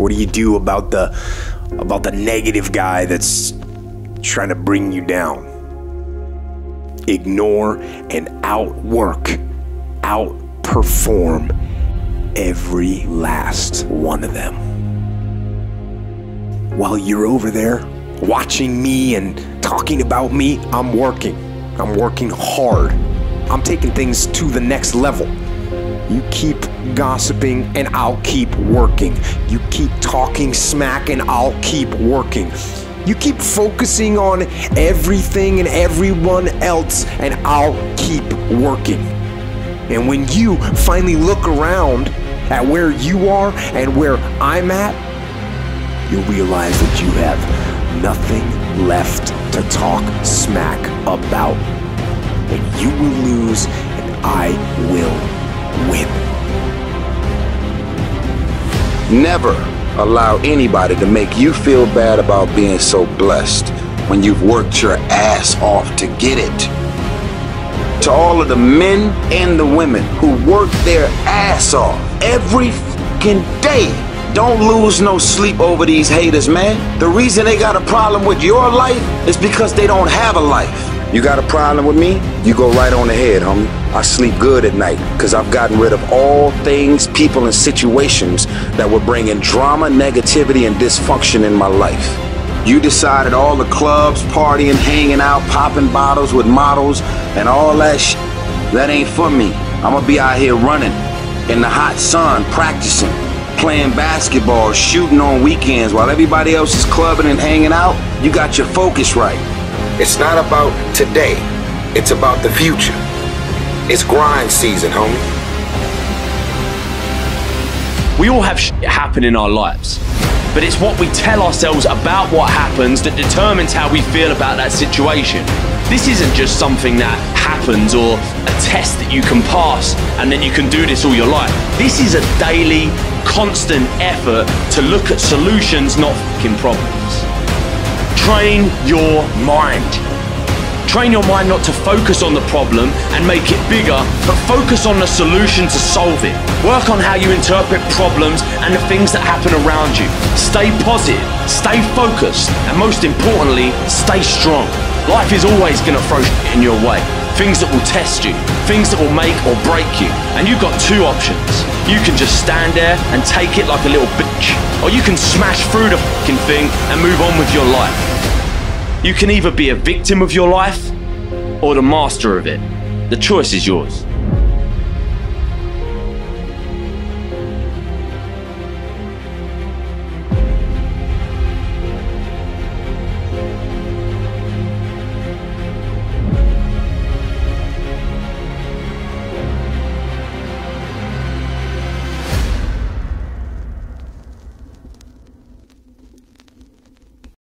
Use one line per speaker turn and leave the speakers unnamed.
What do you do about the about the negative guy that's trying to bring you down? Ignore and outwork, outperform every last one of them. While you're over there watching me and talking about me, I'm working. I'm working hard. I'm taking things to the next level. You keep gossiping and I'll keep working. You keep talking smack and I'll keep working. You keep focusing on everything and everyone else and I'll keep working. And when you finally look around at where you are and where I'm at, you'll realize that you have nothing left to talk smack about. And you will lose and I will
Never allow anybody to make you feel bad about being so blessed when you've worked your ass off to get it. To all of the men and the women who work their ass off every fucking day, don't lose no sleep over these haters, man. The reason they got a problem with your life is because they don't have a life. You got a problem with me? You go right on ahead, homie. I sleep good at night because I've gotten rid of all things, people, and situations that were bringing drama, negativity, and dysfunction in my life. You decided all the clubs, partying, hanging out, popping bottles with models, and all that shit. That ain't for me. I'm gonna be out here running in the hot sun, practicing, playing basketball, shooting on weekends while everybody else is clubbing and hanging out. You got your focus right. It's not about today, it's about the future. It's grind season, homie.
We all have shit happen in our lives, but it's what we tell ourselves about what happens that determines how we feel about that situation. This isn't just something that happens or a test that you can pass and then you can do this all your life. This is a daily, constant effort to look at solutions, not fucking problems. Train your mind. Train your mind not to focus on the problem and make it bigger, but focus on the solution to solve it. Work on how you interpret problems and the things that happen around you. Stay positive, stay focused, and most importantly, stay strong. Life is always going to throw shit in your way. Things that will test you, things that will make or break you. And you've got two options. You can just stand there and take it like a little bitch, or you can smash through the fucking thing and move on with your life. You can either be a victim of your life or the master of it. The choice is yours.